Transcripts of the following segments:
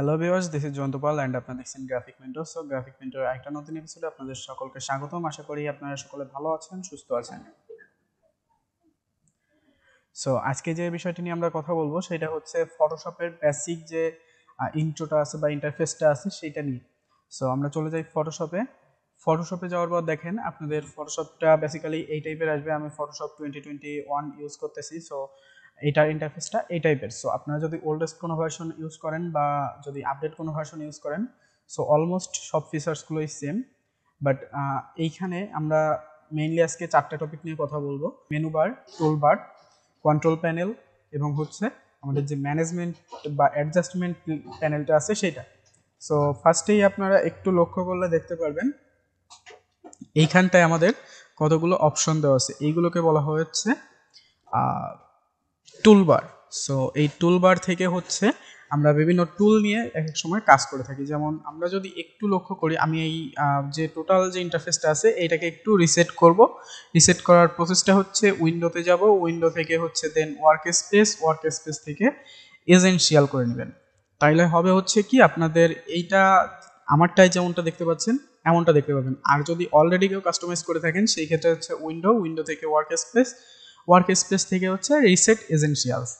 Hello viewers this is Jayantapal and আপনারা দেখছেন graphic mentor so graphic mentor একটা নতুন এপিসোডে আপনাদের সকলকে স্বাগতম। আশা করি আপনারা সকলে ভালো আছেন, সুস্থ আছেন। সো আজকে যে বিষয়টি নিয়ে আমরা কথা বলব, সেটা হচ্ছে ফটোশপের বেসিক যে ইন্ট্রোটা আছে বা ইন্টারফেসটা আছে সেটা নিয়ে। সো আমরা চলে যাই ফটোশপে ফটোশপে যাওয়ার পর দেখেন, আপনাদের ফটোশপটা বেসিক্যালি এই টাইপের আসবে। আমি Photoshop twenty twenty one use করতেছি। সো এটার ইন্টারফেসটা এই টাইপের সো আপনারা যদি ওল্ডেস্ট কোনো ভার্সন ইউজ করেন বা যদি আপডেট কোনো ভার্সন ইউজ করেন সো অলমোস্ট সব ফিচার্সগুলোই সেম বাট এইখানে আমরা মেইনলি আজকে চারটা টপিক নিয়ে কথা বলব। Menu bar toolbar control panel এবং হচ্ছে আমাদের যে ম্যানেজমেন্ট বা অ্যাডজাস্টমেন্ট প্যানেলটা আছে সেটা সো ফার্স্টেই আপনারা একটু লক্ষ্য করলে দেখতে পারবেন, এইখানটায় আমাদের কতগুলো অপশন দেওয়া আছে। এইগুলোকে বলা হচ্ছে টুলবার সো এই টুলবার থেকে হচ্ছে আমরা বিভিন্ন টুল নিয়ে এক এক সময় কাজ করে থাকি। যেমন আমরা যদি একটু লক্ষ্য করি, আমি এই যে টোটাল যে ইন্টারফেসটা আছে, এইটাকে একটু রিসেট করব। রিসেট করার প্রসেসটা হচ্ছে উইন্ডোতে যাব। উইন্ডো থেকে হচ্ছে then work space work space থেকে এজেন্সিয়াল করে নেবেন। তাইলে হবে হচ্ছে কি, আপনাদের এইটা, আমারটাই যেমনটা দেখতে পাচ্ছেন, এমনটা দেখতে পাবেন। আর যদি অলরেডি কেউ কাস্টমাইজ করে থাকেন, সেই ক্ষেত্রে হচ্ছে উইন্ডো উইন্ডো থেকে ওয়ার্ক স্পেস ওয়ার্ক স্পেস থেকে হচ্ছে রিসেট এজেন্সিয়ালস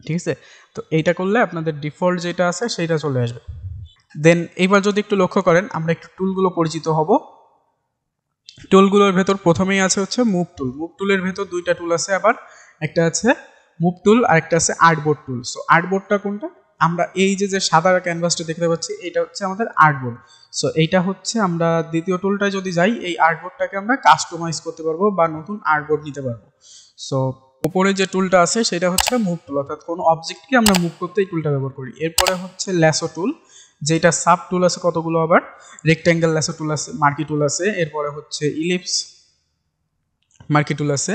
ঠিক আছে? তো এইটা করলে আপনাদের ডিফল্ট যেটা আছে সেইটা চলে আসবে। দেন এইবার যদি একটু লক্ষ্য করেন, আমরা একটু টুলগুলো পরিচিত হব। টুলগুলোর ভেতর প্রথমেই আছে হচ্ছে মুভ টুল মুভ টুলের ভেতর দুইটা টুল আছে আবার। একটা আছে মুভ টুল আর একটা আছে আর্টবোর্ড টুল সো আর্টবোর্ডটা কোনটা? আমরা এই যে যে সাদা ক্যানভাসটা দেখতে পাচ্ছি, এটা হচ্ছে আমাদের আর্টবোর্ড সো এইটা হচ্ছে আমরা দ্বিতীয় টুলটায় যদি যাই, এই আর্টবোর্ডটাকে আমরা কাস্টমাইজ করতে পারব বা নতুন আর্টবোর্ড নিতে পারব। সো উপরে যে টুলটা আছে, সেটা হচ্ছে মুভ টুল অর্থাৎ কোনো অবজেক্টকে আমরা মুভ করতে এই টুলটা ব্যবহার করি। এরপরে হচ্ছে ল্যাসো টুল যেটা সাব টুল আছে কতগুলো আবার? রেক্ট্যাঙ্গেল ল্যাসো টুল আছে মার্কি টুল আছে, এরপরে হচ্ছে ইলিপস মার্কি টুল আছে।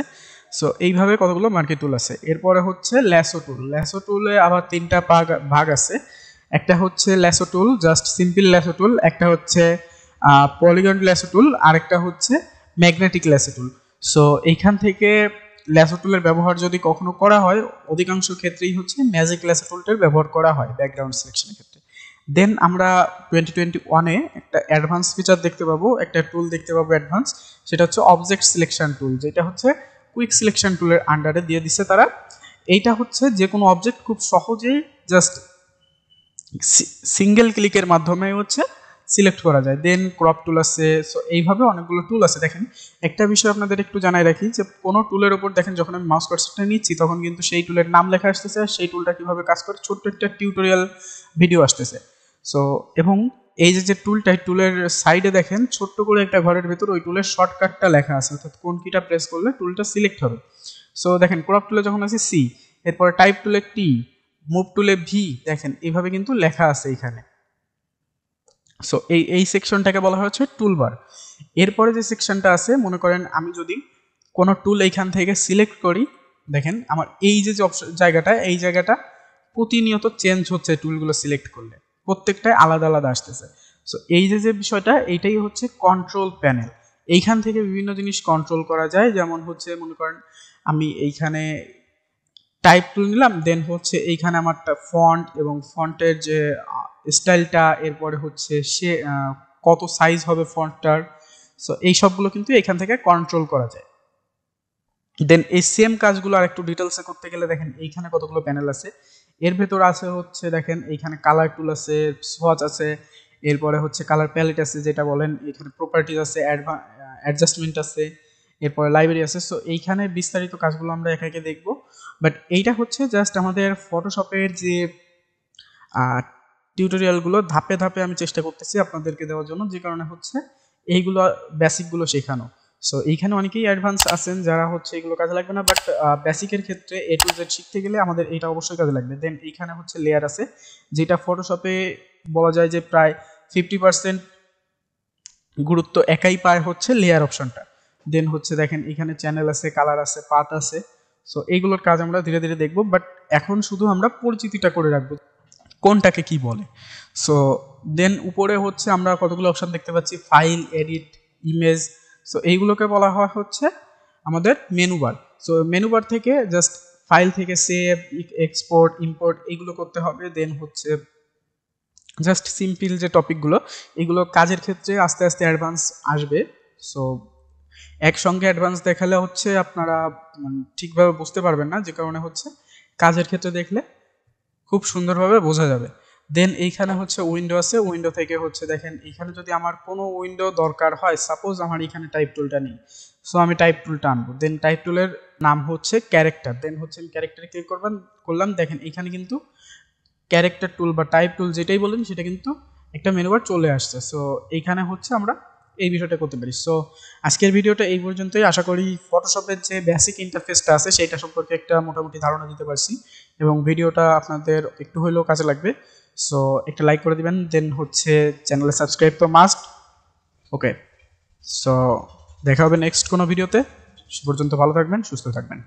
সো এইভাবে কতগুলো মার্কি টুল আছে? এরপরে হচ্ছে ল্যাসো টুল ল্যাসো টুলে আবার তিনটা ভাগ ভাগ আছে। একটা হচ্ছে lasso tool just simple lasso tool একটা হচ্ছে পলিগন ল্যাসো টুল আরেকটা হচ্ছে ম্যাগনেটিক ল্যাসো টুল সো এইখান থেকে ল্যাসো টুলের ব্যবহার যদি কখনো করা হয়, অধিকাংশ ক্ষেত্রেই হচ্ছে ম্যাজিক ল্যাসো টুলটার ব্যবহার করা হয় ব্যাকগ্রাউন্ড সিলেকশনের ক্ষেত্রে। দেন আমরা টোয়েন্টি টোয়েন্টি ওয়ানে একটা অ্যাডভান্স ফিচার দেখতে পাবো, একটা টুল দেখতে পাবো অ্যাডভান্স সেটা হচ্ছে অবজেক্ট সিলেকশন টুল যেটা হচ্ছে কুইক সিলেকশন টুলের আন্ডারে দিয়ে দিছে তারা। এইটা হচ্ছে যে কোনো অবজেক্ট খুব সহজেই জাস্ট সিঙ্গেল ক্লিকের মাধ্যমে হচ্ছে সিলেক্ট করা যায়। দেন ক্রপ টুল আছে সো এইভাবে অনেকগুলো টুল আছে। দেখেন, একটা বিষয় আপনাদের একটু জানাই রাখি যে কোনো টুলের ওপর দেখেন, যখন আমি মাউস কার্সারটা নিচ্ছি, তখন কিন্তু সেই টুলের নাম লেখা আসতেছে সেই টুলটা কীভাবে কাজ করে, ছোট্ট একটা টিউটোরিয়াল ভিডিও আসতেছে। সো এবং এই যে যে টুলটা টুলের সাইডে দেখেন, ছোট্ট করে একটা ঘরের ভেতর ওই টুলের শর্টকাটটা লেখা আছে, অর্থাৎ কোন কিটা প্রেস করলে টুলটা সিলেক্ট হবে। সো দেখেন ক্রপ টুলে যখন আছে সি এরপরে টাইপ টুলে টি মুভ টুলে ভি দেখেন এইভাবে কিন্তু লেখা আছে এখানে। সো এই এই সেকশনটাকে বলা হচ্ছে টুলবার এরপরে যে সেকশনটা আছে, মনে করেন আমি যদি কোনো টুল এইখান থেকে সিলেক্ট করি, দেখেন, আমার এই যে জায়গাটা, এই জায়গাটা প্রতিনিয়ত চেঞ্জ হচ্ছে টুলগুলো সিলেক্ট করলে। প্রত্যেকটাই আলাদা আলাদা আসতেছে। সো এই যে যে বিষয়টা, এইটাই হচ্ছে কন্ট্রোল প্যানেল এইখান থেকে বিভিন্ন জিনিস কন্ট্রোল করা যায়। যেমন হচ্ছে, মনে করেন, আমি এইখানে টাইপ টুল নিলাম দেন হচ্ছে এইখানে আমারটা ফন্ট এবং ফন্টের যে স্টাইলটা এরপরে হচ্ছে সে কত সাইজ হবে ফন্টটার সো এই সবগুলো কিন্তু এখান থেকে কন্ট্রোল করা যায়। দেন এই সেম কাজগুলো আর একটু ডিটেলসে করতে গেলে দেখেন, এইখানে কতগুলো প্যানেল আছে। এর ভেতর আছে হচ্ছে, দেখেন, এইখানে কালার টুল আছে সোয়াচ আছে, এরপরে হচ্ছে কালার প্যালেট আছে যেটা বলেন, এখানে প্রপার্টিজ আছে অ্যাডজাস্টমেন্ট আছে, এরপরে লাইব্রেরি আছে। সো এইখানে বিস্তারিত কাজগুলো আমরা একে একে দেখব। বাট এইটা হচ্ছে জাস্ট আমাদের ফটোশপের যে টিউটোরিয়ালগুলো ধাপে ধাপে আমি চেষ্টা করতেছি আপনাদেরকে দেওয়ার জন্য। যে কারণে হচ্ছে, এইগুলো বেসিকগুলো শেখানো। সো এইখানে অনেকেই অ্যাডভান্স আছেন যারা হচ্ছে এগুলো কাজে লাগবে না বাট বেসিকের ক্ষেত্রে এ টু জেড শিখতে গেলে আমাদের এটা অবশ্যই কাজে লাগবে। দেন এইখানে হচ্ছে লেয়ার আছে, যেটা ফটোশপে বলা যায় যে প্রায় ফিফটি পার্সেন্ট গুরুত্ব একাই পায় হচ্ছে লেয়ার অপশনটা দেন হচ্ছে দেখেন এখানে চ্যানেল আছে কালার আছে পাত আছে। সো এইগুলোর কাজ আমরা ধীরে ধীরে দেখব বাট এখন শুধু আমরা পরিচিতিটা করে রাখব কোনটাকে কি বলে। সো দেন উপরে হচ্ছে আমরা কতগুলো অপশন দেখতে পাচ্ছি ফাইল এডিট ইমেজ সো এইগুলোকে বলা হয় হচ্ছে আমাদের menu bar so menu bar থেকে জাস্ট ফাইল থেকে সেভ এক্সপোর্ট ইম্পোর্ট এইগুলো করতে হবে। দেন হচ্ছে জাস্ট সিম্পল যে টপিকগুলো এগুলো কাজের ক্ষেত্রে আস্তে আস্তে অ্যাডভান্স আসবে। সো একসঙ্গে অ্যাডভান্স দেখালে হচ্ছে আপনারা ঠিকভাবে বুঝতে পারবেন না। যে কারণে হচ্ছে কাজের ক্ষেত্রে দেখলে খুব সুন্দরভাবে বোঝা যাবে। দেন এইখানে হচ্ছে উইন্ডো আছে উইন্ডো থেকে হচ্ছে দেখেন এখানে যদি আমার কোনো উইন্ডো দরকার হয় সাপোজ আমার এখানে টাইপ টুলটা নেই। সো আমি টাইপ টুলটা আনব। দেন টাইপ টুলের নাম হচ্ছে ক্যারেক্টার দেন হচ্ছে আমি ক্যারেক্টারে ক্লিক করবেন, করলাম, দেখেন এখানে কিন্তু ক্যারেক্টার টুল বা টাইপ টুল যেটাই বলেন, সেটা কিন্তু একটা মেনু বার চলে আসছে। সো এইখানে হচ্ছে আমরা এই বিষয়টা করতে পারি। সো আজকের ভিডিওটা এই পর্যন্তই। আশা করি ফটোশপের যে বেসিক ইন্টারফেসটা আছে, সেইটা সম্পর্কে একটা মোটামুটি ধারণা দিতে পারছি। এবং ভিডিওটা আপনাদের একটু হলেও কাজে লাগবে। সো একটা লাইক করে দিবেন দেন হচ্ছে চ্যানেলে সাবস্ক্রাইব তো মাস্ট ওকে সো দেখা হবে নেক্সট কোনো ভিডিওতে সে পর্যন্ত ভালো থাকবেন, সুস্থ থাকবেন।